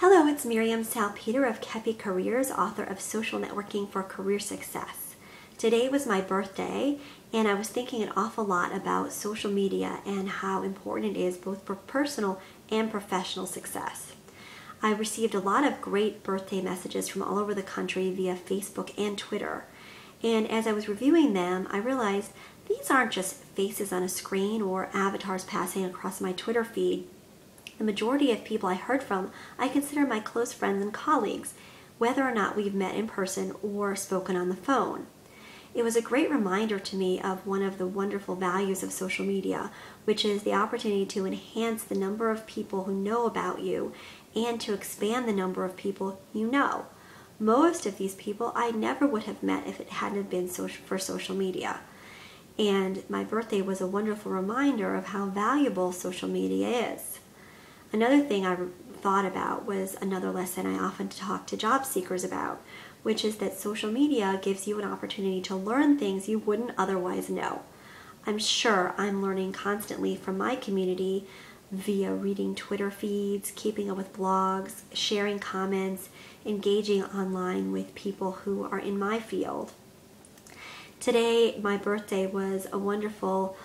Hello, it's Miriam Salpeter of Keppie Careers, author of Social Networking for Career Success. Today was my birthday, and I was thinking an awful lot about social media and how important it is both for personal and professional success. I received a lot of great birthday messages from all over the country via Facebook and Twitter. And as I was reviewing them, I realized these aren't just faces on a screen or avatars passing across my Twitter feed the majority of people I heard from I consider my close friends and colleagues, whether or not we've met in person or spoken on the phone. It was a great reminder to me of one of the wonderful values of social media, which is the opportunity to enhance the number of people who know about you and to expand the number of people you know. Most of these people I never would have met if it hadn't been for social media. And my birthday was a wonderful reminder of how valuable social media is. Another thing I thought about was another lesson I often talk to job seekers about, which is that social media gives you an opportunity to learn things you wouldn't otherwise know. I'm sure I'm learning constantly from my community via reading Twitter feeds, keeping up with blogs, sharing comments, engaging online with people who are in my field. Today, my birthday was a wonderful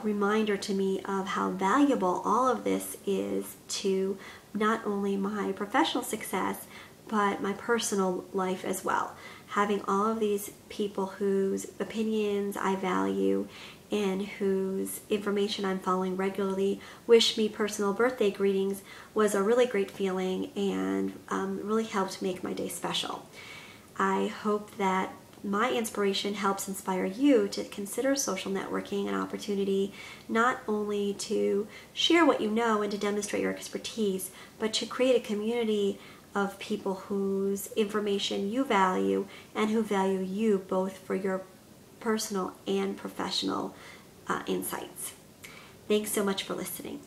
a reminder to me of how valuable all of this is to not only my professional success, but my personal life as well. Having all of these people whose opinions I value and whose information I'm following regularly wish me personal birthday greetings was a really great feeling and um, really helped make my day special. I hope that my inspiration helps inspire you to consider social networking an opportunity not only to share what you know and to demonstrate your expertise, but to create a community of people whose information you value and who value you both for your personal and professional uh, insights. Thanks so much for listening.